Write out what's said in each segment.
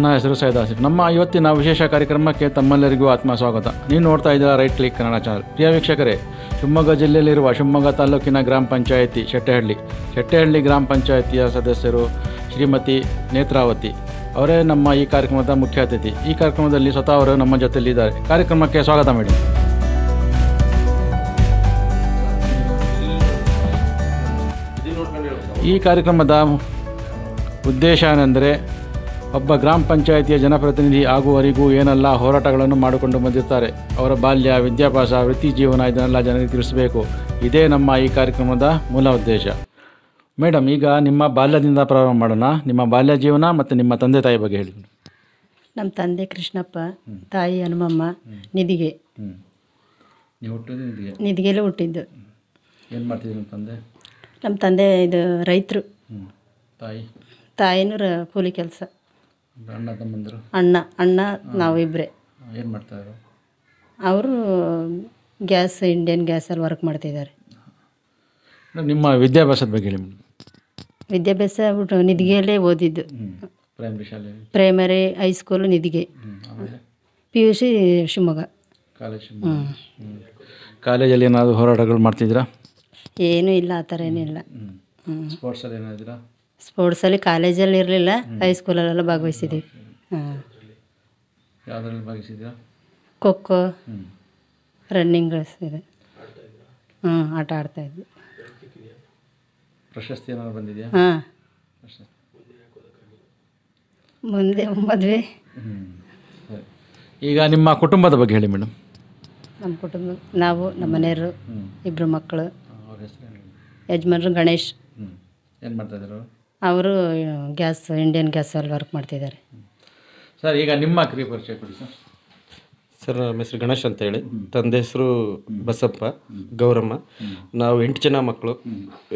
ನನ್ನ ಹೆಸರು ಸೈಯದ್ ಆಸಿಫ್ ನಮ್ಮ ಇವತ್ತಿನ ವಿಶೇಷ ಕಾರ್ಯಕ್ರಮಕ್ಕೆ ತಮ್ಮೆಲ್ಲರಿಗೂ ಆತ್ಮ ಸ್ವಾಗತ ನೀವು ನೋಡ್ತಾ ಇದ್ದೀರಾ ರೈಟ್ ಕ್ಲಿಕ್ ಕನ್ನಡ ಚಾನಲ್ ಪ್ರಿಯ ವೀಕ್ಷಕರೇ, ಶಿವಮೊಗ್ಗ ಜಿಲ್ಲೆಯಲ್ಲಿರುವ ಶಿವಮೊಗ್ಗ ತಾಲೂಕಿನ ಗ್ರಾಮ ಪಂಚಾಯಿತಿ ಶೆಟ್ಟೆಹಳ್ಳಿ. ಶೆಟ್ಟೆಹಳ್ಳಿ ಗ್ರಾಮ ಪಂಚಾಯಿತಿಯ ಸದಸ್ಯರು ಶ್ರೀಮತಿ ನೇತ್ರಾವತಿ. ಅವರೇ ನಮ್ಮ ಈ ಕಾರ್ಯಕ್ರಮದ ಮುಖ್ಯ ಅತಿಥಿ. ಈ ಕಾರ್ಯಕ್ರಮದಲ್ಲಿ ಸ್ವತಃ ಅವರು ನಮ್ಮ ಜೊತೆಯಲ್ಲಿದ್ದಾರೆ. ಕಾರ್ಯಕ್ರಮಕ್ಕೆ ಸ್ವಾಗತ ಮಾಡಿ. ಈ ಕಾರ್ಯಕ್ರಮದ ಉದ್ದೇಶ ಏನೆಂದರೆ ಒಬ್ಬ ಗ್ರಾಮ ಪಂಚಾಯಿತಿಯ ಜನಪ್ರತಿನಿಧಿ ಆಗುವವರೆಗೂ ಏನೆಲ್ಲ ಹೋರಾಟಗಳನ್ನು ಮಾಡಿಕೊಂಡು ಬಂದಿರ್ತಾರೆ ಅವರ ಬಾಲ್ಯ ವಿದ್ಯಾಭ್ಯಾಸ ವೃತ್ತಿ ಜೀವನ ಇದನ್ನೆಲ್ಲ ಜನರಿಗೆ ತಿಳಿಸಬೇಕು. ಇದೇ ನಮ್ಮ ಈ ಕಾರ್ಯಕ್ರಮದ ಮೂಲ ಉದ್ದೇಶ. ಮೇಡಮ್ ಈಗ ನಿಮ್ಮ ಬಾಲ್ಯದಿಂದ ಪ್ರಾರಂಭ ಮಾಡೋಣ. ನಿಮ್ಮ ಬಾಲ್ಯ ಜೀವನ ಮತ್ತು ನಿಮ್ಮ ತಂದೆ ತಾಯಿ ಬಗ್ಗೆ ಹೇಳಿ. ನಮ್ಮ ತಂದೆ ಕೃಷ್ಣಪ್ಪ ತಾಯಿ ಹನುಮಮ್ಮ ನಿಧಿಗೆ. ನಿಧಿಗೆಲ್ಲ ಹುಟ್ಟಿದ್ದು ಏನು ಮಾಡ್ತಿದ್ರು ನಮ್ಮ ತಂದೆ? ನಮ್ಮ ತಂದೆ ಇದು ರೈತರು. ತಾಯಿ? ತಾಯಿನೂ ಕೂಲಿ ಕೆಲಸ. ಅಣ್ಣ ತಮ್ಮಂದರು? ಅಣ್ಣ ಅಣ್ಣ ನಾವು ಇಬ್ಬರೇ ಏನು ಮಾಡ್ತಾಯಿದ್ರು ಅವರು ಗ್ಯಾಸ್ ಇಂಡಿಯನ್ ಗ್ಯಾಸಲ್ಲಿ ವರ್ಕ್ ಮಾಡ್ತಿದ್ದಾರೆ. ನಿಮ್ಮ ವಿದ್ಯಾಭ್ಯಾಸದ ಬಗ್ಗೆ ಹೇಳಿ ವಿದ್ಯಾಭ್ಯಾಸ ಬಿಟ್ಟು ನಿಧಿಗೆಯಲ್ಲೇ ಓದಿದ್ದು. ಪ್ರೈಮರಿ ಶಾಲೆ. Primary high school Nidige. P U C Shivamogga. College ಕಾಲೇಜಲ್ಲಿ ಏನಾದರೂ ಹೋರಾಟಗಳು ಮಾಡ್ತಿದ್ದೀರಾ? ಏನೂ ಇಲ್ಲ ಆ ಥರ ಏನಿಲ್ಲ ಸ್ಪೋರ್ಟ್ಸಲ್ಲಿ ಏನಾದಿರಾ ಸ್ಪೋರ್ಟ್ಸಲ್ಲಿ ಕಾಲೇಜಲ್ಲಿ ಇರಲಿಲ್ಲ ಹೈಸ್ಕೂಲಲ್ಲೆಲ್ಲ ಭಾಗವಹಿಸಿದ್ದೀವಿ ಹಾಂ. ಯಾವುದ್ರಲ್ಲಿ ಖೋ ಖೋ ರನ್ನಿಂಗ್ ರೇಸ್ ಇದೆ. ಹ್ಞೂ ಆಟ ಆಡ್ತಾಯಿದ್ವಿ ಪ್ರಶಸ್ತಿ ಏನಾದ್ರು ಬಂದಿದೆಯಾ? ಹಾಂ. ಮುಂದೆ ಮದುವೆ. ಈಗ ನಿಮ್ಮ ಕುಟುಂಬದ ಬಗ್ಗೆ ಹೇಳಿ ಮೇಡಮ್ ನಮ್ಮ ಕುಟುಂಬ ನಾವು ನಮ್ಮ ಮನೆಯವರು ಇಬ್ಬರು ಮಕ್ಕಳು. ಯಜಮಾನರು ಗಣೇಶ್. ಏನು ಏನು ಮಾಡ್ತಾಯಿದ್ರು ಅವರು ಗ್ಯಾಸ್ ಇಂಡಿಯನ್ ಗ್ಯಾಸಲ್ಲಿ ವರ್ಕ್ ಮಾಡ್ತಿದ್ದಾರೆ. ಸರ್ ಈಗ ನಿಮ್ಮ ಕ್ರಿಯೆ ಪರಿಚಯ ಕೊಡಿ ಸರ್. ಸರ್ ನಮ್ಮ ಹೆಸರು ಗಣೇಶ್ ಅಂತ ಹೇಳಿ ತಂದೆ ಹೆಸರು ಬಸಪ್ಪ ಗೌರಮ್ಮ. ನಾವು ಎಂಟು ಜನ ಮಕ್ಕಳು.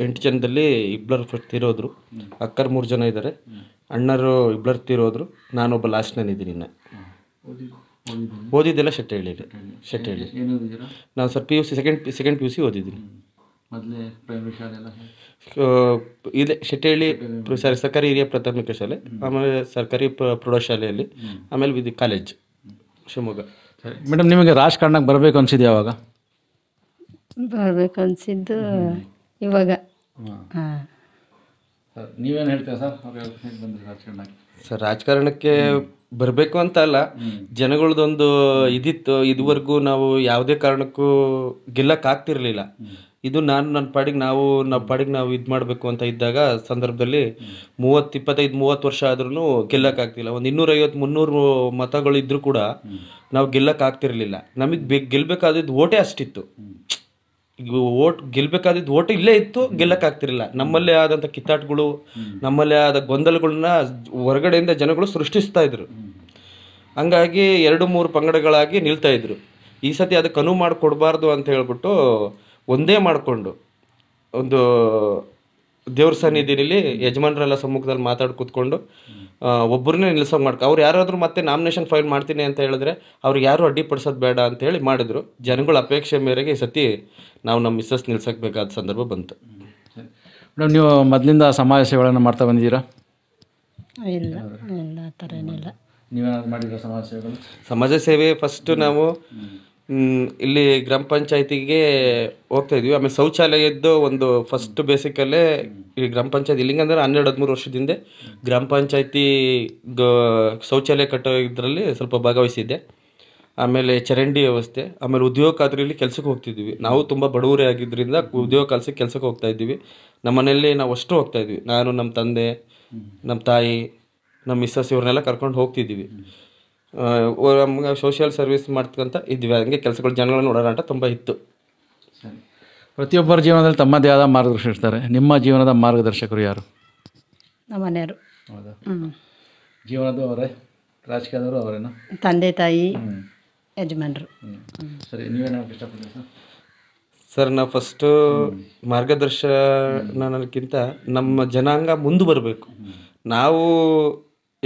ಎಂಟು ಜನದಲ್ಲಿ ಇಬ್ಬರು ಫಸ್ಟ್ ತೀರೋದ್ರು ಅಕ್ಕರು ಮೂರು ಜನ ಇದ್ದಾರೆ ಅಣ್ಣರು ಇಬ್ಬರು ತೀರೋದ್ರು. ನಾನೊಬ್ಬ ಇದ್ದೀನಿ ಇನ್ನು. ಓದಿದ್ದೆಲ್ಲ ಶೆಟ್ಟಹಳ್ಳಿಲಿ ಶೆಟ್ಟಹಳ್ಳಿ ನಾನು sir P U C second second P U C ಓದಿದ್ದೀನಿ. ಮೊದಲೇ ಪ್ರೈಮರಿ ಶಾಲೆ ಎಲ್ಲ ಆ, ಇದೆ ಶೆಟ್ಟಹಳ್ಳಿ ಸಾರಿ ಸರ್ಕಾರಿ ಹಿರಿಯ ಪ್ರಾಥಮಿಕ ಶಾಲೆ ಆಮೇಲೆ ಸರ್ಕಾರಿ ಪ್ರ- ಪ್ರೌಢಶಾಲೆಯಲ್ಲಿ ಆಮೇಲೆ ವಿದ್ ಕಾಲೇಜ್ ಶಿವಮೊಗ್ಗ. ಸರಿ. ಮೇಡಮ್ ನಿಮಗೆ ರಾಜಕಾರಣಕ್ಕೆ ಬರಬೇಕು ಅನಿಸಿದೆ ಯಾವಾಗ ಬರಬೇಕು ಅನಿಸಿದ್ದು ಇವಾಗ. ಹಾಂ. ನೀವೇನು ಹೇಳ್ತೀರಾ ಸರ್? ಬಂದ್ರಿ ರಾಜಕಾರಣಕ್ಕೆ? ಸರ್ ರಾಜಕಾರಣಕ್ಕೆ ಬರಬೇಕು ಅಂತ ಅಲ್ಲ. ಜನಗಳದೊಂದು ಇದಿತ್ತು ಇದುವರೆಗೂ ನಾವು ಯಾವುದೇ ಕಾರಣಕ್ಕೂ ಗೆಲ್ಲಕ್ಕೆ ಆಗ್ತಿರ್ಲಿಲ್ಲ ಇದು ನಾನು, ನನ್ನ ಪಾಡಿಗೆ ನಾವು ನಮ್ಮ ಪಾಡಿಗೆ ನಾವು ಇದು ಮಾಡಬೇಕು ಅಂತ ಇದ್ದಾಗ ಸಂದರ್ಭದಲ್ಲಿ ಮೂವತ್ತು ಇಪ್ಪತ್ತೈದು ಮೂವತ್ತು ವರ್ಷ ಆದ್ರೂ ಗೆಲ್ಲಕ್ಕಾಗ್ತಿಲ್ಲ. ಒಂದು ಇನ್ನೂರೈವತ್ತು, ಮುನ್ನೂರು ಮತಗಳು ಇದ್ರೂ ಕೂಡ ನಾವು ಗೆಲ್ಲಕ್ಕೆ ಆಗ್ತಿರ್ಲಿಲ್ಲ ನಮಗೆ ಬೆ ಗೆಲ್ಲಬೇಕಾದಿದ್ದು ಓಟೇ ಅಷ್ಟಿತ್ತು. ಈಗ ಓಟ್ ಗೆಲ್ಲಬೇಕಾದಿದ್ದು ಓಟ್ ಇಲ್ಲೇ ಇತ್ತು, ಗೆಲ್ಲಕ್ಕಾಗ್ತಿರಲಿಲ್ಲ. ನಮ್ಮಲ್ಲೇ ಆದಂಥ ಕಿತ್ತಾಟಗಳು, ನಮ್ಮಲ್ಲೇ ಆದ ಗೊಂದಲಗಳನ್ನ ಹೊರಗಡೆಯಿಂದ ಜನಗಳು ಸೃಷ್ಟಿಸ್ತಾ ಇದ್ರು. ಹಂಗಾಗಿ ಎರಡು, ಮೂರು ಪಂಗಡಗಳಾಗಿ ನಿಲ್ತಾ ಇದ್ರು. ಈ ಸತಿ ಅದಕ್ಕೆ ಅನುವು ಮಾಡಿಕೊಡ್ಬಾರ್ದು ಅಂತ ಹೇಳ್ಬಿಟ್ಟು ಒಂದೇ ಮಾಡಿಕೊಂಡು ಒಂದು ದೇವ್ರ ಸನ್ನಿಧಿನಲ್ಲಿ ಯಜಮಾನ್ರೆಲ್ಲ ಸಮ್ಮುಖದಲ್ಲಿ ಮಾತಾಡಿ ಕೂತ್ಕೊಂಡು ಒಬ್ಬರನ್ನೇ ನಿಲ್ಸೋಂಗೆ ಮಾಡ್ಕೊ ಅವ್ರು ಯಾರಾದರೂ ಮತ್ತೆ ನಾಮಿನೇಷನ್ ಫೈಲ್ ಮಾಡ್ತೀನಿ ಅಂತ ಹೇಳಿದ್ರೆ ಅವ್ರಿಗೆ ಯಾರು ಅಡ್ಡಿಪಡಿಸೋದು ಬೇಡ ಅಂತ ಹೇಳಿ ಮಾಡಿದ್ರು. ಜನಗಳ ಅಪೇಕ್ಷೆ ಮೇರೆಗೆ ಈ ಸತಿ ನಾವು ನಮ್ಮ ಮಿಸ್ಸಸ್ ನಿಲ್ಸಕ್ಕೆ ಬೇಕಾದ ಸಂದರ್ಭ ಬಂತು. ಮೇಡಮ್ ನೀವು ಮೊದಲಿಂದ ಸಮಾಜ ಸೇವೆಗಳನ್ನು ಮಾಡ್ತಾ ಬಂದಿದ್ದೀರಾ? ಇಲ್ಲ ಇಲ್ಲ ಆ ಥರ ಏನಿಲ್ಲ. ನೀವೇನಾದ್ರು ಮಾಡಿದ್ದೀರಾ ಸಮಾಜ ಸೇವೆಗಳು? ಸಮಾಜ ಸೇವೆ ಫಸ್ಟ್ ನಾವು ಇಲ್ಲಿ ಗ್ರಾಮ ಪಂಚಾಯತಿಗೆ ಹೋಗ್ತಾ ಇದೀವಿ. ಆಮೇಲೆ ಶೌಚಾಲಯದ್ದು ಒಂದು ಫಸ್ಟ್ ಬೇಸಿಕಲ್ಲೇ ಈ ಗ್ರಾಮ ಪಂಚಾಯತಿ ಇಲ್ಲಿಂಗಂದ್ರೆ ಹನ್ನೆರಡು, ಹದಿಮೂರು ವರ್ಷದ ಹಿಂದೆ ಗ್ರಾಮ ಪಂಚಾಯತಿ ಗ ಶೌಚಾಲಯ ಕಟ್ಟೋ ಇದರಲ್ಲಿ ಸ್ವಲ್ಪ ಭಾಗವಹಿಸಿದ್ದೆ. ಆಮೇಲೆ ಚರಂಡಿ ವ್ಯವಸ್ಥೆ, ಆಮೇಲೆ ಉದ್ಯೋಗ ಖಾತ್ರಿಯಲ್ಲಿ ಕೆಲಸಕ್ಕೆ ಹೋಗ್ತಿದ್ವಿ ನಾವು ತುಂಬ ಬಡವರೇ ಆಗಿದ್ದರಿಂದ ಉದ್ಯೋಗ ಕೆಲಸಕ್ಕೆ ಕೆಲಸಕ್ಕೆ ಹೋಗ್ತಾ ಇದ್ವಿ ನಮ್ಮ ಮನೆಯಲ್ಲಿ ನಾವು ಅಷ್ಟು ಹೋಗ್ತಾ ಇದ್ವಿ ನಾನು, ನಮ್ಮ ತಂದೆ, ನಮ್ಮ ತಾಯಿ, ನಮ್ಮ ಮಿಸ್ಸಸ್ ಇವ್ರನ್ನೆಲ್ಲ ಕರ್ಕೊಂಡು ಹೋಗ್ತಿದ್ದೀವಿ. ಸೋಷಿಯಲ್ ಸರ್ವಿಸ್ ಮಾಡ್ತಕ್ಕಂಥ ಇದ್ವಿ ಹಂಗೆ ಕೆಲಸಗಳು ಜನಗಳನ್ನ ನೋಡೋಣ ಅಂತ ತುಂಬ ಇತ್ತು ಸರಿ. ಪ್ರತಿಯೊಬ್ಬರ ಜೀವನದಲ್ಲಿ ತಮ್ಮದೇ ಆದ ಮಾರ್ಗದರ್ಶಕ ಇರ್ತಾರೆ ನಿಮ್ಮ ಜೀವನದ ಮಾರ್ಗದರ್ಶಕರು ಯಾರು? ನಮ್ಮ ಮನೆಯವರು. ಹೌದಾ? ಜೀವನದ ಅವರೇ? ರಾಜಕೀಯದವರು ಅವರೇನಾ? ತಂದೆ ತಾಯಿ ಯಜಮಾನರು. ಯಜಮಾನ್ರು ಸರಿ ನೀವೇನು ಇಷ್ಟಪಡ್ತೀರಿ ಸರ್? ಸರ್ ನಾವು ಫಸ್ಟು ಮಾರ್ಗದರ್ಶನಕ್ಕಿಂತ ನಮ್ಮ ಜನಾಂಗ ಮುಂದೆ ಬರಬೇಕು. ನಾವು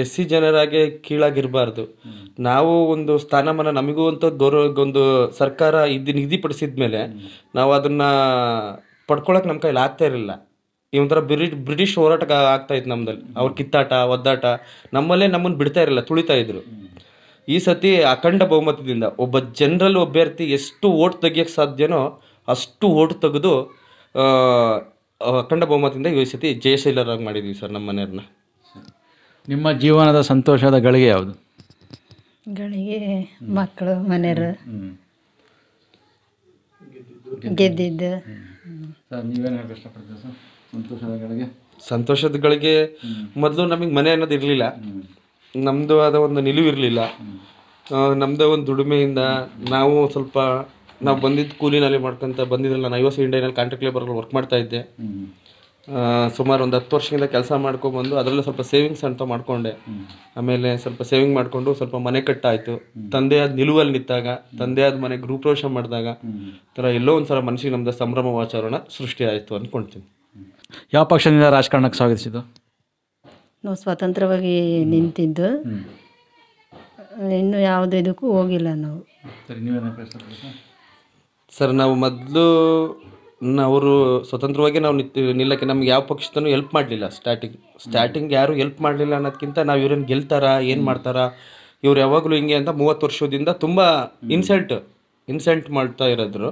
ಎಸ್ ಸಿ ಜನರಾಗೆ ಕೀಳಾಗಿರಬಾರ್ದು. ನಾವು ಒಂದು ಸ್ಥಾನಮಾನ ನಮಗೂ ಅಂತ ಗೌರವ, ಒಂದು ಸರ್ಕಾರ ಇದು ನಿಗದಿಪಡಿಸಿದ ಮೇಲೆ ನಾವು ಅದನ್ನ ಪಡ್ಕೊಳಕ್ ನಮ್ಮ ಕೈಲಿ ಆಗ್ತಾ ಇರಲಿಲ್ಲ. ಈ ಒಂಥರ ಬ್ರಿಟಿಷ್ ಬ್ರಿಟಿಷ್ ಹೋರಾಟ ಆಗ್ತಾ ಇತ್ತು ನಮ್ಮದಲ್ಲಿ ಅವ್ರ ಕಿತ್ತಾಟ, ಒದ್ದಾಟ, ನಮ್ಮಲ್ಲೇ ನಮ್ಮನ್ನು ಬಿಡ್ತಾ ಇರಲಿಲ್ಲ, ತುಳಿತಾ ಇದ್ರು. ಈ ಸತಿ ಅಖಂಡ ಬಹುಮತದಿಂದ ಒಬ್ಬ ಜನರಲ್ ಅಭ್ಯರ್ಥಿ ಎಷ್ಟು ಓಟ್ ತೆಗಿಯಕ್ಕೆ ಸಾಧ್ಯನೋ ಅಷ್ಟು ಓಟ್ ತೆಗೆದು ಅಖಂಡ ಬಹುಮತದಿಂದ ಈ ಸತಿ ಜಯಶೀಲರಾಗಿ ಮಾಡಿದ್ವಿ ಸರ್ ನಮ್ಮ ಮನೆಯವ್ರನ್ನ. ನಿಮ್ಮ ಜೀವನದ ಸಂತೋಷದ ಗಳಿಗೆ ಯಾವುದು? ಗಳಿಗೆ ಮಕ್ಕಳು ಮನೆಯವರು. ಗೆದ್ದಿದ್ದು. ಸರ್ ನೀವೇನು ಹೇಳಕ್ಕೆ ಇಷ್ಟಪಡ್ತೀರಾ ಸರ್? ಸಂತೋಷದ ಗಳಿಗೆ? ಮೊದಲು ನಮಗೆ ಮನೆ ಅನ್ನೋದು ಇರಲಿಲ್ಲ. ನಮ್ಮದು ಆದ ಒಂದು ನಿಲುವು ಇರಲಿಲ್ಲ. ನಮ್ಮದೇ ಒಂದು ದುಡಿಮೆಯಿಂದ ನಾವು ಸ್ವಲ್ಪ ನಾವು ಬಂದಿದ್ದು ಕೂಲಿನಲ್ಲಿ ಮಾಡ್ಕೊಂತ ಬಂದಿದ್ರಲ್ಲ ನಾನು ಐವತ್ತು ಇಂಡಿಯನಲ್ಲಿ ಕಾಂಟ್ರಾಕ್ಟ್ ಲೇಬರ್ಗಳು ವರ್ಕ್ ಮಾಡ್ತಾ ಇದ್ದೆ. ಸುಮಾರು ಒಂದು ಹತ್ತು ವರ್ಷದಿಂದ ಕೆಲಸ ಮಾಡ್ಕೊಂಡ್ಬಂದು ಅದರಲ್ಲೇ ಸ್ವಲ್ಪ ಸೇವಿಂಗ್ಸ್ ಅಂತ ಮಾಡಿಕೊಂಡೆ. ಆಮೇಲೆ ಸ್ವಲ್ಪ ಸೇವಿಂಗ್ ಮಾಡಿಕೊಂಡು ಸ್ವಲ್ಪ ಮನೆ ಕಟ್ಟಾಯಿತು. ತಂದೆಯಾದ ನಿಲುವಲ್ಲಿ ನಿಂತಾಗ ತಂದೆಯಾದ ಮನೆ ಗೃಹಪ್ರವೇಶ ಮಾಡಿದಾಗ ಥರ ಎಲ್ಲೋ ಒಂಥರ ಮನಸ್ಸಿಗೆ ನಮ್ಮದು ಸಂಭ್ರಮ ವಾತಾವರಣ ಸೃಷ್ಟಿ ಆಯಿತು ಅಂದ್ಕೊಳ್ತೀನಿ ಯಾವ ಪಕ್ಷದಿಂದ ರಾಜಕಾರಣಕ್ಕೆ ಸ್ವಾಗತಿಸಿದ್ದು? ನಾವು ಸ್ವತಂತ್ರವಾಗಿ ನಿಂತಿದ್ದು. ಇನ್ನು ಯಾವುದೇ ಇದಕ್ಕೂ ಹೋಗಿಲ್ಲ ನಾವು. ಸರ್ ನಾವು ಮೊದಲು ಅವರು ಸ್ವತಂತ್ರವಾಗಿ ನಾವು ನಿಂತು ನಿಲ್ಲಕ್ಕೆ ನಮ್ಗೆ ಯಾವ ಪಕ್ಷದನ್ನು ಹೆಲ್ಪ್ ಮಾಡಲಿಲ್ಲ. ಸ್ಟಾರ್ಟಿಂಗ್ ಸ್ಟಾರ್ಟಿಂಗ್ ಯಾರು ಹೆಲ್ಪ್ ಮಾಡಲಿಲ್ಲ ಅನ್ನೋದಕ್ಕಿಂತ ನಾವು ಇವ್ರನ್ನ ಗೆಲ್ತಾರಾ ಏನು ಮಾಡ್ತಾರಾ ಇವ್ರು ಯಾವಾಗಲೂ ಹಿಂಗೆ ಅಂತ ಮೂವತ್ತು ವರ್ಷದಿಂದ ತುಂಬ ಇನ್ಸಲ್ಟ್ ಇನ್ಸಲ್ಟ್ ಮಾಡ್ತಾ ಇರೋದ್ರು.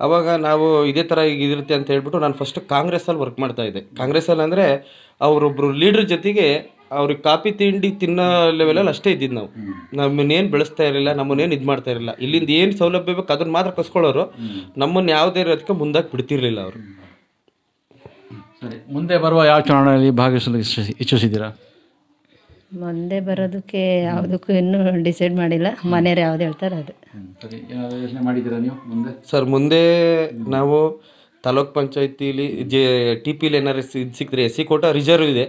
ಅವಾಗ ನಾವು ಇದೇ ಥರ ಈಗ ಇರುತ್ತೆ ಅಂತ ಹೇಳ್ಬಿಟ್ಟು ನಾನು ಫಸ್ಟ್ ಕಾಂಗ್ರೆಸ್ಸಲ್ಲಿ ವರ್ಕ್ ಮಾಡ್ತಾ ಇದ್ದೆ. ಕಾಂಗ್ರೆಸ್ಸಲ್ಲಿ ಅಂದರೆ ಅವರೊಬ್ಬರು ಲೀಡ್ರ್ ಜೊತೆಗೆ ಅವ್ರಿಗೆ ಕಾಫಿ ತಿಂಡಿ ತಿನ್ನೋ ಲೆವೆಲಲ್ಲಿ ಅಷ್ಟೇ ಇದ್ದಿದ್ದು ನಾವು. ನಮ್ಮನ್ನೇನು ಬೆಳೆಸ್ತಾ ಇರಲಿಲ್ಲ ನಮ್ಮನ್ನೇನು ಇದು ಮಾಡ್ತಾ ಇರಲಿಲ್ಲ. ಇಲ್ಲಿಂದ ಏನು ಸೌಲಭ್ಯ ಬೇಕು ಅದನ್ನು ಮಾತ್ರ ಕಸ್ಕೊಳ್ಳೋರು ನಮ್ಮನ್ನು ಯಾವುದೇ ಇರೋದಕ್ಕೆ ಮುಂದಾಗಿ ಬಿಡ್ತಿರ್ಲಿಲ್ಲ ಅವರು. ಸರಿ ಮುಂದೆ ಬರುವ ಯಾವ ಚುನಾವಣೆಯಲ್ಲಿ ಭಾಗವಹಿಸಲು ಇಚ್ಛಿಸಿ ಇಚ್ಛಿಸಿದ್ದೀರಾ? ಮುಂದೆ ಬರೋದಕ್ಕೆ ಯಾವುದಕ್ಕೂ ಇನ್ನೂ ಡಿಸೈಡ್ ಮಾಡಿಲ್ಲ. ಮನೆಯವ್ರು ಯಾವ್ದು ಹೇಳ್ತಾರೆ ಅದು. ಸರಿ ಏನಾದರೂ ಯೋಚನೆ ಮಾಡಿದ್ದೀರಾ ನೀವು ಮುಂದೆ? ಸರ್ ಮುಂದೆ ನಾವು ತಾಲೂಕ್ ಪಂಚಾಯತಿಲಿ ಜೆ ಟಿ ಪಿಲಿ ಏನಾರು ಇದು ಸಿಕ್ಕಿದ್ರೆ ಎಸ್ ಸಿ ಕೋಟ ರಿಸರ್ವ್ ಇದೆ.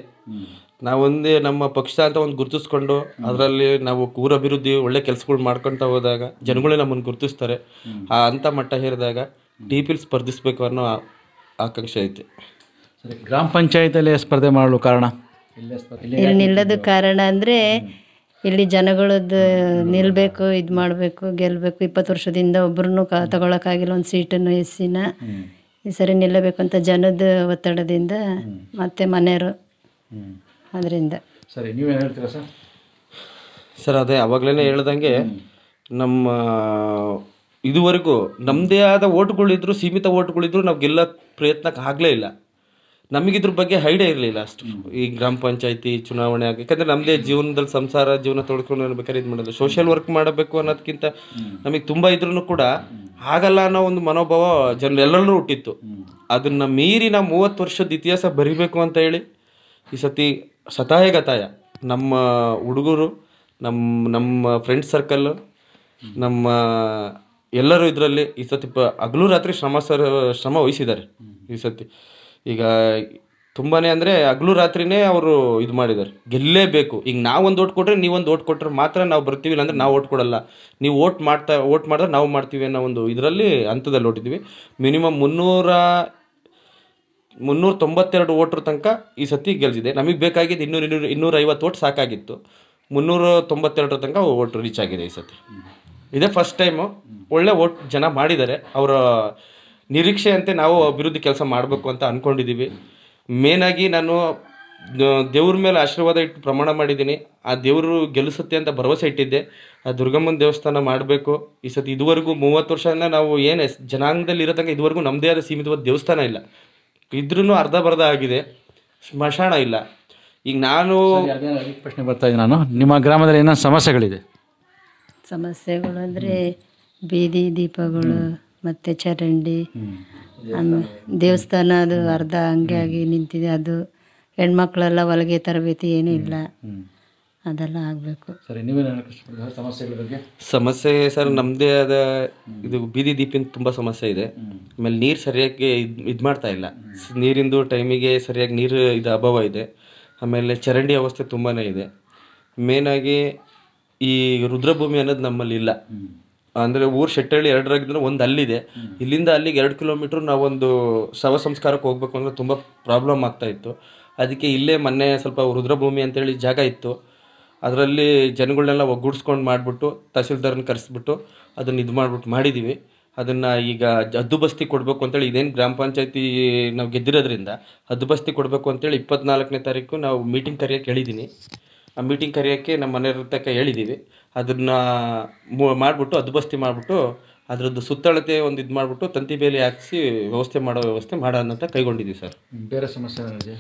ನಾವೊಂದೇ ನಮ್ಮ ಪಕ್ಷ ಅಂತ ಒಂದು ಗುರುತಿಸ್ಕೊಂಡು ಅದರಲ್ಲಿ ನಾವು ಊರ ಅಭಿವೃದ್ಧಿ ಒಳ್ಳೆ ಕೆಲಸಗಳು ಮಾಡ್ಕೊತಾ ಹೋದಾಗ ಜನಗಳೇ ನಮ್ಮನ್ನು ಗುರುತಿಸ್ತಾರೆ. ಆ ಅಂತ ಮಟ್ಟ ಹೇರಿದಾಗ ಟಿ ಪಿಲ್ ಸ್ಪರ್ಧಿಸ್ಬೇಕು ಅನ್ನೋ ಆ- ಆಕಾಂಕ್ಷೆ ಐತೆ. ಸರಿ ಗ್ರಾಮ ಪಂಚಾಯತಲ್ಲಿ ಸ್ಪರ್ಧೆ ಮಾಡಲು ಕಾರಣ? ಇಲ್ಲೇ ಸ್ಪರ್ಧೆ. ಇಲ್ಲಿ ನಿಲ್ಲೋದು ಕಾರಣ ಅಂದರೆ ಇಲ್ಲಿ ಜನಗಳದ್ದು ನಿಲ್ಲಬೇಕು ಇದು ಮಾಡಬೇಕು ಗೆಲ್ಲಬೇಕು ಇಪ್ಪತ್ತು ವರ್ಷದಿಂದ ಒಬ್ಬರನ್ನು ಕ ತಗೊಳಕ್ಕಾಗಿಲ್ಲ ಒಂದು ಸೀಟನ್ನು ಎಸ್ಸಿನ ಈ ಸರಿ ನಿಲ್ಲಬೇಕು ಅಂತ ಜನದ ಒತ್ತಡದಿಂದ ಮತ್ತೆ ಮನೆಯವರು ಅದರಿಂದ. ಸರಿ ನೀವೇನು ಹೇಳ್ತೀರಾ ಸರ್? ಸರ್ ಅದೇ ಅವಾಗಲೇ ಹೇಳ್ದಂಗೆ ನಮ್ಮ ಇದುವರೆಗೂ ನಮ್ಮದೇ ಆದ ಓಟ್ಗಳಿದ್ರು ಸೀಮಿತ ಓಟ್ಗಳಿದ್ರು ನಾವು ಗೆಲ್ಲ ಪ್ರಯತ್ನಕ್ಕೆ ಆಗಲೇ ಇಲ್ಲ. ನಮಗಿದ್ರ ಬಗ್ಗೆ ಐಡಿಯಾ ಇರಲಿಲ್ಲ ಅಷ್ಟು. ಈ ಗ್ರಾಮ ಪಂಚಾಯತಿ ಚುನಾವಣೆ ಆಗಿ ಯಾಕಂದರೆ ನಮ್ಮದೇ ಜೀವನದಲ್ಲಿ ಸಂಸಾರ ಜೀವನ ತೊಡ್ಕೊಂಡು ಬೇಕಾದ್ರೆ ಇದು ಮಾಡೋದು ಸೋಷಿಯಲ್ ವರ್ಕ್ ಮಾಡಬೇಕು ಅನ್ನೋದಕ್ಕಿಂತ ನಮಗೆ ತುಂಬ ಇದ್ರೂ ಕೂಡ ಆಗಲ್ಲ ಅನ್ನೋ ಒಂದು ಮನೋಭಾವ ಜನರೆಲ್ಲರೂ ಹುಟ್ಟಿತ್ತು. ಅದನ್ನು ಮೀರಿ ನಾವು ಮೂವತ್ತು ವರ್ಷದ ಇತಿಹಾಸ ಬರಿಬೇಕು ಅಂತ ಹೇಳಿ ಈ ಸತಿ ಸತಾಯ ಗತಾಯ. ನಮ್ಮ ಹುಡುಗರು ನಮ್ಮ ನಮ್ಮ ಫ್ರೆಂಡ್ ಸರ್ಕಲ್ಲು ನಮ್ಮ ಎಲ್ಲರೂ ಇದರಲ್ಲಿ ಈ ಸತಿ ಪ ಹಗಲು ರಾತ್ರಿ ಶ್ರಮ ಸರ್, ಶ್ರಮ ವಹಿಸಿದ್ದಾರೆ ಈ ಸತಿ. ಈಗ ತುಂಬಾ ಅಂದರೆ ಹಗಲು ರಾತ್ರಿನೇ ಅವರು ಇದು ಮಾಡಿದ್ದಾರೆ. ಗೆಲ್ಲೇಬೇಕು. ಈಗ ನಾವೊಂದು ಓಟ್ ಕೊಟ್ಟರೆ ನೀವೊಂದು ಓಟ್ ಕೊಟ್ಟರೆ ಮಾತ್ರ ನಾವು ಬರ್ತೀವಿ, ಇಲ್ಲಾಂದ್ರೆ ನಾವು ಓಟ್ ಕೊಡಲ್ಲ. ನೀವು ಓಟ್ ಮಾಡ್ತಾ, ಓಟ್ ಮಾಡಿದ್ರೆ ನಾವು ಮಾಡ್ತೀವಿ ಅನ್ನೋ ಒಂದು ಇದರಲ್ಲಿ ಹಂತದಲ್ಲಿ ಓಟಿದ್ದೀವಿ ಮಿನಿಮಮ್ ಮುನ್ನೂರ ಮುನ್ನೂರ ತೊಂಬತ್ತೆರಡು ಓಟ್ರ ತನಕ ಈ ಸತಿ ಗೆಲ್ಸಿದೆ. ನಮಗೆ ಬೇಕಾಗಿದ್ದು ಇನ್ನೂರು ಇನ್ನೂರು ಇನ್ನೂರ ಐವತ್ತು ಓಟ್ ಸಾಕಾಗಿತ್ತು. ಮುನ್ನೂರ ತೊಂಬತ್ತೆರಡರ ತನಕ ಓಟ್ ರೀಚ್ ಆಗಿದೆ ಈ ಸತಿ. ಇದೇ ಫಸ್ಟ್ ಟೈಮು ಒಳ್ಳೆ ಓಟ್ ಜನ ಮಾಡಿದ್ದಾರೆ. ಅವರ ನಿರೀಕ್ಷೆಯಂತೆ ನಾವು ಅಭಿವೃದ್ಧಿ ಕೆಲಸ ಮಾಡಬೇಕು ಅಂತ ಅಂದ್ಕೊಂಡಿದ್ದೀವಿ ಮೇನಾಗಿ ನಾನು ದೇವ್ರ ಮೇಲೆ ಆಶೀರ್ವಾದ ಇಟ್ಟು ಪ್ರಮಾಣ ಮಾಡಿದ್ದೀನಿ. ಆ ದೇವರು ಗೆಲ್ಲಿಸುತ್ತೆ ಅಂತ ಭರವಸೆ ಇಟ್ಟಿದ್ದೆ. ಆ ದುರ್ಗಮ್ಮನ ದೇವಸ್ಥಾನ ಮಾಡಬೇಕು. ಈ ಸತಿ ಇದುವರೆಗೂ ಮೂವತ್ತು ವರ್ಷದಿಂದ ನಾವು ಏನು ಜನಾಂಗದಲ್ಲಿ ಇರೋ ತನಕ ಇದುವರೆಗೂ ನಮ್ಮದೇ ಆದ ಸೀಮಿತವಾದ ದೇವಸ್ಥಾನ ಇಲ್ಲ. ಇದ್ರೂ ಅರ್ಧ ಬರ್ಧ ಆಗಿದೆ. ಸ್ಮಶಾನ ಇಲ್ಲ. ಈಗ ನಾನು ಪ್ರಶ್ನೆ ಬರ್ತಾ ಇದ್ದೀನಿ ನಾನು. ನಿಮ್ಮ ಗ್ರಾಮದಲ್ಲಿ ಏನೋ ಸಮಸ್ಯೆಗಳಿದೆ? ಸಮಸ್ಯೆಗಳು ಅಂದರೆ ಬೀದಿ ದೀಪಗಳು ಮತ್ತು ಚರಂಡಿ. ಆಮೇಲೆ ದೇವಸ್ಥಾನ ಅದು ಅರ್ಧ ಹಂಗೆ ಆಗಿ ನಿಂತಿದೆ. ಅದು ಹೆಣ್ಮಕ್ಳೆಲ್ಲ ಹೊಲಿಗೆ ತರಬೇತಿ ಏನೂ ಇಲ್ಲ. ಅದೆಲ್ಲ ಆಗಬೇಕು. ಸರಿ ನೀವೇನು ಹೇಳಕ್ಕೆ ಸಮಸ್ಯೆಗಳ ಬಗ್ಗೆ. ಸಮಸ್ಯೆ ಸರ್ ನಮ್ಮದೇ ಆದ ಇದು ಬೀದಿ ದೀಪಿನ ತುಂಬ ಸಮಸ್ಯೆ ಇದೆ. ಆಮೇಲೆ ನೀರು ಸರಿಯಾಗಿ ಇದು ಇದು ಮಾಡ್ತಾ ಇಲ್ಲ. ನೀರಿಂದು ಟೈಮಿಗೆ ಸರಿಯಾಗಿ ನೀರು ಇದು ಅಭಾವ ಇದೆ. ಆಮೇಲೆ ಚರಂಡಿ ಅವಸ್ಥೆ ತುಂಬಾ ಇದೆ. ಮೇನಾಗಿ ಈ ರುದ್ರಭೂಮಿ ಅನ್ನೋದು ನಮ್ಮಲ್ಲಿ ಇಲ್ಲ. ಅಂದರೆ ಊರು ಶೆಟ್ಟಳ್ಳಿ ಎರಡರಾಗಿದ್ರೆ ಒಂದು ಅಲ್ಲಿದೆ. ಇಲ್ಲಿಂದ ಅಲ್ಲಿಗೆ ಎರಡು ಕಿಲೋಮೀಟ್ರ್ ನಾವೊಂದು ಶವ ಸಂಸ್ಕಾರಕ್ಕೆ ಹೋಗ್ಬೇಕು ಅಂದರೆ ತುಂಬ ಪ್ರಾಬ್ಲಮ್ ಆಗ್ತಾ ಇತ್ತು. ಅದಕ್ಕೆ ಇಲ್ಲೇ ಮೊನ್ನೆ ಸ್ವಲ್ಪ ರುದ್ರಭೂಮಿ ಅಂತೇಳಿ ಜಾಗ ಇತ್ತು. ಅದರಲ್ಲಿ ಜನಗಳನ್ನೆಲ್ಲ ಒಗ್ಗೂಡಿಸ್ಕೊಂಡು ಮಾಡಿಬಿಟ್ಟು ತಹಸೀಲ್ದಾರನ್ನ ಕರೆಸ್ಬಿಟ್ಟು ಅದನ್ನು ಇದು ಮಾಡಿಬಿಟ್ಟು ಮಾಡಿದ್ದೀವಿ ಅದನ್ನ ಈಗ ಹದ್ದುಬಸ್ತಿ ಕೊಡಬೇಕು ಅಂತೇಳಿ ಇದೇನು ಗ್ರಾಮ ಪಂಚಾಯತಿ ನಾವು ಗೆದ್ದಿರೋದ್ರಿಂದ ಹದ್ದುಬಸ್ತಿ ಕೊಡಬೇಕು ಅಂತೇಳಿ ಇಪ್ಪತ್ನಾಲ್ಕನೇ ತಾರೀಕು ನಾವು ಮೀಟಿಂಗ್ ಕರೆಯೋಕೆ ಹೇಳಿದ್ದೀನಿ ಆ ಮೀಟಿಂಗ್ ಕರೆಯೋಕ್ಕೆ ನಮ್ಮ ಮನೆಯವ್ರ ತಕ್ಕ ಹೇಳಿದ್ದೀವಿ ಅದನ್ನ ಮಾಡಿಬಿಟ್ಟು ಹದ್ದುಬಸ್ತಿ ಮಾಡಿಬಿಟ್ಟು ಅದರದ್ದು ಸುತ್ತಳತೆ ಒಂದು ಇದು ಮಾಡಿಬಿಟ್ಟು ತಂತಿ ಬೇಲಿ ಹಾಕಿಸಿ ವ್ಯವಸ್ಥೆ ಮಾಡೋ ವ್ಯವಸ್ಥೆ ಮಾಡೋಣ ಅಂತ ಕೈಗೊಂಡಿದ್ದೀವಿ ಸರ್. ಬೇರೆ ಸಮಸ್ಯೆ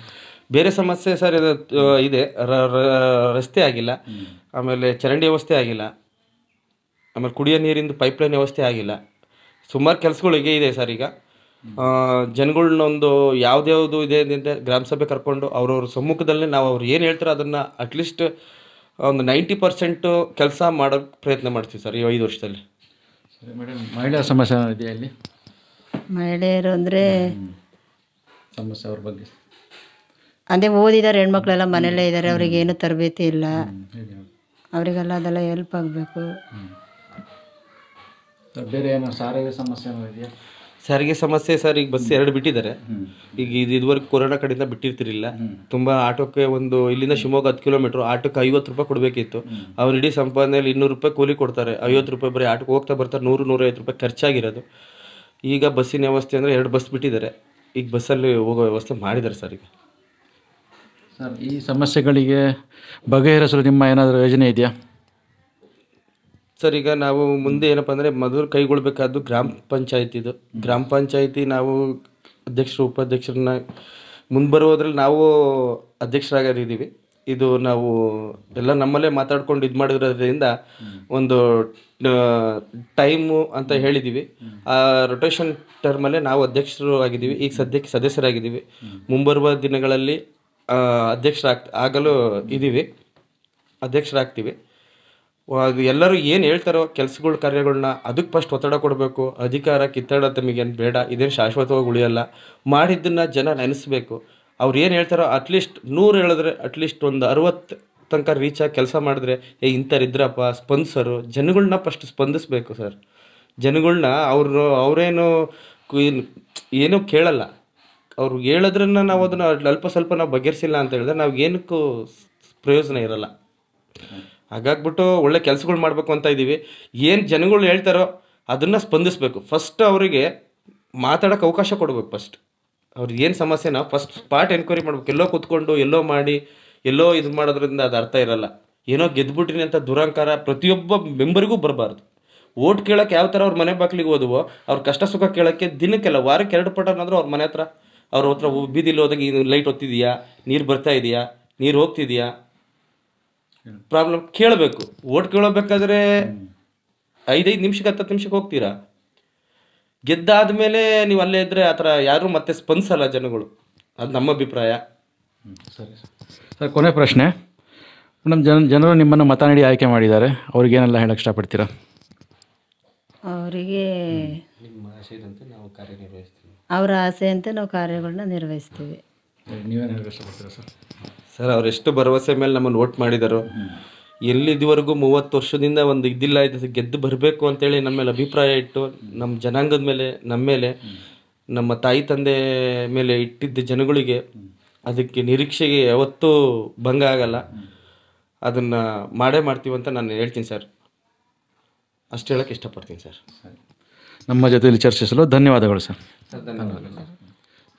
ಬೇರೆ ಸಮಸ್ಯೆ ಸರ್ ಇದು ಇದೆ. ರಸ್ತೆ ಆಗಿಲ್ಲ. ಆಮೇಲೆ ಚರಂಡಿ ವ್ಯವಸ್ಥೆ ಆಗಿಲ್ಲ. ಆಮೇಲೆ ಕುಡಿಯೋ ನೀರಿಂದು ಪೈಪ್ಲೈನ್ ವ್ಯವಸ್ಥೆ ಆಗಿಲ್ಲ. ಸುಮಾರು ಕೆಲಸಗಳಿಗೆ ಇದೆ ಸರ್ ಈಗ. ಜನಗಳನ್ನೊಂದು ಯಾವ್ದ್ಯಾವುದು ಯಾವ್ದ್ಯಾವ್ದು ಇದೆ ಅಂತ ಗ್ರಾಮ ಸಭೆ ಕರ್ಕೊಂಡು ಅವ್ರವ್ರ ಸಮ್ಮುಖದಲ್ಲೇ ನಾವು ಅವ್ರು ಏನು ಹೇಳ್ತಾರೋ ಅದನ್ನು ಅಟ್ಲೀಸ್ಟ್ ಒಂದು ನೈಂಟಿ ಪರ್ಸೆಂಟು ಕೆಲಸ ಮಾಡೋ ಪ್ರಯತ್ನ ಮಾಡ್ತೀವಿ ಸರ್ ಈ ಐದು ವರ್ಷದಲ್ಲಿ. ಸರಿ ಮೇಡಮ್ ಮಹಿಳಾ ಸಮಸ್ಯೆ ಇದೆಯಾ ಇಲ್ಲಿ? ಮಹಿಳೆಯರು ಅಂದರೆ ಸಮಸ್ಯೆ ಅವ್ರ ಬಗ್ಗೆ. ಅದೇ ಓದಿದ್ದಾರೆ ಹೆಣ್ಮಕ್ಳೆಲ್ಲ ಮನೆಯಲ್ಲೇ ಇದ್ದಾರೆ ಅವ್ರಿಗೆ ಏನು ತರಬೇತಿ ಇಲ್ಲ. ಅವರಿಗೆಲ್ಲ ಅದೆಲ್ಲ ಹೆಲ್ಪ್ ಆಗಬೇಕು. ಬೇರೆ ಏನೋ ಸಾರಿಗೆ ಸಮಸ್ಯೆ ಇದೆಯಾ? ಸಾರಿಗೆ ಸಮಸ್ಯೆ ಸರ್ ಈಗ ಬಸ್ ಎರಡು ಬಿಟ್ಟಿದ್ದಾರೆ. ಈಗ ಇದು ಇದುವರೆಗೂ ಕೊರೋನಾ ಕಡೆಯಿಂದ ಬಿಟ್ಟಿರ್ತಿರ್ಲಿಲ್ಲ. ತುಂಬಾ ಆಟೋಕ್ಕೆ ಒಂದು ಇಲ್ಲಿಂದ ಶಿವಮೊಗ್ಗ ಹತ್ತು ಕಿಲೋಮೀಟ್ರ್ ಆಟೋಕ್ಕೆ ಐವತ್ತು ರೂಪಾಯಿ ಕೊಡಬೇಕಿತ್ತು. ಅವ್ರು ಇಡೀ ಸಂಪಾದನೆಯಲ್ಲಿ ಇನ್ನೂರು ರೂಪಾಯಿ ಕೂಲಿ ಕೊಡ್ತಾರೆ. ಐವತ್ತು ರೂಪಾಯಿ ಬರೀ ಆಟೋಕ್ಕೆ ಹೋಗ್ತಾ ಬರ್ತಾರೆ. ನೂರು ನೂರೈವತ್ತು ರೂಪಾಯಿ ಖರ್ಚಾಗಿರೋದು. ಈಗ ಬಸ್ಸಿನ ವ್ಯವಸ್ಥೆ ಅಂದರೆ ಎರಡು ಬಸ್ ಬಿಟ್ಟಿದ್ದಾರೆ. ಈಗ ಬಸ್ಸಲ್ಲಿ ಹೋಗೋ ವ್ಯವಸ್ಥೆ ಮಾಡಿದ್ದಾರೆ ಸರ್ ಈಗ. ಸರ್ ಈ ಸಮಸ್ಯೆಗಳಿಗೆ ಬಗೆಹರಿಸಲು ನಿಮ್ಮ ಏನಾದರೂ ಯೋಜನೆ ಇದೆಯಾ? ಸರ್, ಈಗ ನಾವು ಮುಂದೆ ಏನಪ್ಪ ಅಂದರೆ ಮೊದಲು ಕೈಗೊಳ್ಬೇಕಾದ್ದು ಗ್ರಾಮ ಪಂಚಾಯತಿದು ಗ್ರಾಮ ಪಂಚಾಯತಿ ನಾವು ಅಧ್ಯಕ್ಷರು, ಉಪಾಧ್ಯಕ್ಷರನ್ನ ಮುಂದೆ ನಾವು ಅಧ್ಯಕ್ಷರಾಗಿದ್ದೀವಿ ಇದು ನಾವು ಎಲ್ಲ ನಮ್ಮಲ್ಲೇ ಮಾತಾಡ್ಕೊಂಡು ಇದು ಮಾಡಿರೋದ್ರಿಂದ ಒಂದು ಟೈಮು ಅಂತ ಹೇಳಿದ್ದೀವಿ ಆ ರೊಟೇಷನ್ ಟರ್ಮಲ್ಲೇ ನಾವು ಅಧ್ಯಕ್ಷರು ಆಗಿದ್ದೀವಿ. ಈಗ ಸದ್ಯಕ್ಕೆ ಸದಸ್ಯರಾಗಿದ್ದೀವಿ. ಮುಂಬರುವ ದಿನಗಳಲ್ಲಿ ಅಧ್ಯಕ್ಷರಾಗ್, ಆಗಲು ಇದ್ದೀವಿ ಅಧ್ಯಕ್ಷರಾಗ್ತೀವಿ. ಎಲ್ಲರೂ ಏನು ಹೇಳ್ತಾರೋ ಕೆಲಸಗಳ ಕಾರ್ಯಗಳನ್ನ ಅದಕ್ಕೆ ಫಸ್ಟ್ ಒತ್ತಡ ಕೊಡಬೇಕು. ಅಧಿಕಾರ, ಕಿತ್ತಾಡ ತಮಗೇನು ಬೇಡ, ಇದೇನು ಶಾಶ್ವತವಾಗಿ ಉಳಿಯಲ್ಲ. ಮಾಡಿದ್ದನ್ನು ಜನ ನೆನೆಸ್ಬೇಕು. ಅವ್ರು ಏನು ಹೇಳ್ತಾರೋ ಅಟ್ಲೀಸ್ಟ್ ನೂರು ಹೇಳಿದ್ರೆ ಅಟ್ಲೀಸ್ಟ್ ಒಂದು ಅರವತ್ತು ತನಕ ರೀಚ್ ಆಗಿ ಕೆಲಸ ಮಾಡಿದ್ರೆ, ಏ ಇಂಥವ್ರು ಇದ್ರಪ್ಪ ಸ್ಪಂದಿಸರು ಜನಗಳನ್ನ ಫಸ್ಟ್ ಸ್ಪಂದಿಸ್ಬೇಕು ಸರ್ ಜನಗಳನ್ನ ಅವರು, ಅವರೇನು ಏನೂ ಕೇಳಲ್ಲ. ಅವ್ರು ಹೇಳಿದ್ರನ್ನ ನಾವು ಅದನ್ನು ಅಲ್ಪ ಸ್ವಲ್ಪ ನಾವು ಬಗೆಹರಿಸಿಲ್ಲ ಅಂತ ಹೇಳಿದ್ರೆ ನಾವು ಏನಕ್ಕೂ ಪ್ರಯೋಜನ ಇರಲ್ಲ. ಹಾಗಾಗ್ಬಿಟ್ಟು ಒಳ್ಳೆ ಕೆಲಸಗಳು ಮಾಡಬೇಕು ಅಂತ ಇದ್ದೀವಿ ಏನು ಜನಗಳು ಹೇಳ್ತಾರೋ ಅದನ್ನು ಸ್ಪಂದಿಸಬೇಕು. ಫಸ್ಟ್ ಅವರಿಗೆ ಮಾತಾಡೋಕೆ ಅವಕಾಶ ಕೊಡಬೇಕು ಫಸ್ಟ್ ಅವ್ರಿಗೆ ಏನು ಸಮಸ್ಯೆನ ಫಸ್ಟ್ ಸ್ಪಾಟ್ ಎನ್ಕ್ವೈರಿ ಮಾಡ್ಬೇಕು. ಎಲ್ಲೋ ಕೂತ್ಕೊಂಡು, ಎಲ್ಲೋ ಮಾಡಿ, ಎಲ್ಲೋ ಇದು ಮಾಡೋದ್ರಿಂದ ಅದು ಅರ್ಥ ಇರಲ್ಲ. ಏನೋ ಗೆದ್ದುಬಿಟ್ರಿ ಅಂತ ದುರಂಕಾರ ಪ್ರತಿಯೊಬ್ಬ ಮೆಂಬರಿಗೂ ಬರಬಾರ್ದು. ಓಟ್ ಕೇಳೋಕ್ಕೆ ಯಾವ ಥರ ಅವ್ರ ಮನೆ ಬಾಗಿಲಿಗೆ ಓದುವೋ ಅವ್ರ ಕಷ್ಟ ಸುಖ ಕೇಳೋಕ್ಕೆ ದಿನಕ್ಕೆಲ್ಲ ವಾರಕ್ಕೆ ಎರಡು ಪಟನಾದರೂ ಅವ್ರ ಮನೆ ಹತ್ರ. ಅವ್ರ ಹತ್ರ ಬೀದಿಲಿ ಹೋದಾಗ ಲೈಟ್ ಹೊತ್ತಿದೆಯಾ ನೀರು ಬರ್ತಾ ಇದೆಯಾ? ನೀರು ಹೋಗ್ತಿದೆಯಾ? ಪ್ರಾಬ್ಲಮ್ ಕೇಳಬೇಕು. ಓಟ್ ಕೇಳಬೇಕಾದ್ರೆ ಐದೈದು ನಿಮಿಷಕ್ಕೆ ಹತ್ತತ್ತು ನಿಮಿಷಕ್ಕೆ ಹೋಗ್ತೀರಾ? ಗೆದ್ದಾದ ಮೇಲೆ ನೀವು ಅಲ್ಲೇ ಇದ್ರೆ ಆ ಥರ ಯಾರೂ ಮತ್ತೆ ಸ್ಪಂದಿಸಲ್ಲ ಜನಗಳು. ಅದು ನಮ್ಮ ಅಭಿಪ್ರಾಯ. ಸರಿ ಸರ್. ಕೊನೆ ಪ್ರಶ್ನೆ. ಮೇಡಮ್ ಜನ ಜನರು ನಿಮ್ಮನ್ನು ಮತ ನೀಡಿ ಆಯ್ಕೆ ಮಾಡಿದ್ದಾರೆ. ಅವ್ರಿಗೇನೆಲ್ಲ ಹೇಳಕ್ಕೆ ಇಷ್ಟಪಡ್ತೀರಾ? ಅವರಿಗೆ ನಿಮ್ಮ ಆಶಯದಂತೆ ನಾವು ಕಾರ್ಯನಿರ್ವಹಿಸ್ತೀವಿ. ಅವರ ಆಸೆಯಂತೆ ನಾವು ಕಾರ್ಯಗಳನ್ನ ನಿರ್ವಹಿಸ್ತೀವಿ. ನೀವೇನು ಹೇಳಕ್ಕೆ ಇಷ್ಟಪಡ್ತೀರಾ ಸರ್? ಸರ್ ಅವರೆಷ್ಟು ಭರವಸೆ ಮೇಲೆ ನಮ್ಮನ್ನು ವೋಟ್ ಮಾಡಿದರು ಎಲ್ಲಿ ಇದುವರೆಗೂ ಮೂವತ್ತು ವರ್ಷದಿಂದ ಒಂದು ಇದಿಲ್ಲ ಇದು ಗೆದ್ದು ಬರಬೇಕು ಅಂತೇಳಿ ನಮ್ಮ ಮೇಲೆ ಅಭಿಪ್ರಾಯ ಇಟ್ಟು ನಮ್ಮ ಜನಾಂಗದ ಮೇಲೆ ನಮ್ಮ ಮೇಲೆ ನಮ್ಮ ತಾಯಿ ತಂದೆ ಮೇಲೆ ಇಟ್ಟಿದ್ದ ಜನಗಳಿಗೆ ಅದಕ್ಕೆ ನಿರೀಕ್ಷೆಗೆ ಯಾವತ್ತೂ ಭಂಗ ಆಗಲ್ಲ. ಅದನ್ನು ಮಾಡೇ ಮಾಡ್ತೀವಿ ಅಂತ ನಾನು ಹೇಳ್ತೀನಿ ಸರ್. ಅಷ್ಟು ಹೇಳೋಕ್ಕೆ ಇಷ್ಟಪಡ್ತೀನಿ ಸರ್. ನಮ್ಮ ಜೊತೆಯಲ್ಲಿ ಚರ್ಚಿಸಲು ಧನ್ಯವಾದಗಳು ಸರ್. ಸರ್ ಧನ್ಯವಾದಗಳು ಸರ್.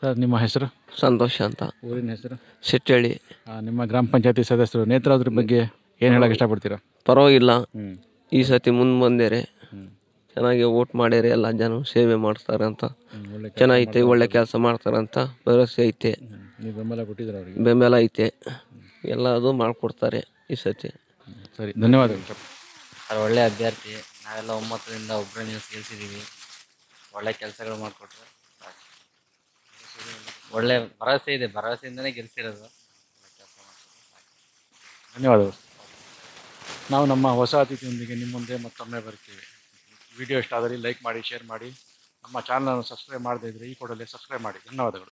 ನಿಮ್ಮ ಹೆಸರು? ಸಂತೋಷ ಅಂತ. ಊರಿನ ಹೆಸರು? ಸಿಟ್ಟಳ್ಳಿ. ಆ, ನಿಮ್ಮ ಗ್ರಾಮ ಪಂಚಾಯತಿ ಸದಸ್ಯರು ನೇತ್ರಾವತಿ ಬಗ್ಗೆ ಏನು ಹೇಳಕ್ಕೆ ಇಷ್ಟಪಡ್ತೀರಾ? ಪರವಾಗಿಲ್ಲ. ಹ್ಞೂ ಈ ಸತಿ ಮುಂದೆ ಬಂದೇರಿ. ಚೆನ್ನಾಗಿ ವೋಟ್ ಮಾಡ್ಯಾರೆ ಎಲ್ಲ ಜನ ಸೇವೆ ಮಾಡ್ತಾರೆ ಅಂತ. ಒಳ್ಳೆ ಚೆನ್ನಾಗೈತೆ ಒಳ್ಳೆ ಕೆಲಸ ಮಾಡ್ತಾರೆ ಅಂತ ಭರವಸೆ ಐತೆ. ನೀವು ಬೆಂಬಲ ಕೊಟ್ಟಿದ್ದೀರ ಅವರಿಗೆ? ಬೆಂಬಲ ಐತೆ. ಎಲ್ಲ ಅದು ಮಾಡಿಕೊಡ್ತಾರೆ ಈ ಸತಿ. ಸರಿ ಧನ್ಯವಾದಗಳು. ಸರ್ ಸರ್ ಒಳ್ಳೆ ಅಭ್ಯರ್ಥಿ. ನಾವೆಲ್ಲ ಒಮ್ಮತದಿಂದ ಒಬ್ಬರನ್ನ ನಿಲ್ಲಿಸಿ ಗೆಲ್ಸಿದ್ದೀವಿ ಒಳ್ಳೆ ಕೆಲಸಗಳು ಮಾಡಿಕೊಟ್ರೆ. ಒಳ್ಳೆ ಭರವಸೆ ಇದೆ. ಭರವಸೆಯಿಂದನೇ ಗೆಲ್ಸಿರೋದು. ಧನ್ಯವಾದಗಳು. ನಾವು ನಮ್ಮ ಹೊಸ ಅತಿಥಿಯೊಂದಿಗೆ ನಿಮ್ಮ ಮುಂದೆ ಮತ್ತೊಮ್ಮೆ ಬರ್ತೀವಿ ವಿಡಿಯೋ ಇಷ್ಟ ಆದರೆ ಲೈಕ್ ಮಾಡಿ, ಶೇರ್ ಮಾಡಿ. ನಮ್ಮ ಚಾನಲನ್ನು ಸಬ್ಸ್ಕ್ರೈಬ್ ಮಾಡದೇ ಇದ್ದರೆ ಈ ಕೂಡಲೇ ಸಬ್ಸ್ಕ್ರೈಬ್ ಮಾಡಿ. ಧನ್ಯವಾದಗಳು.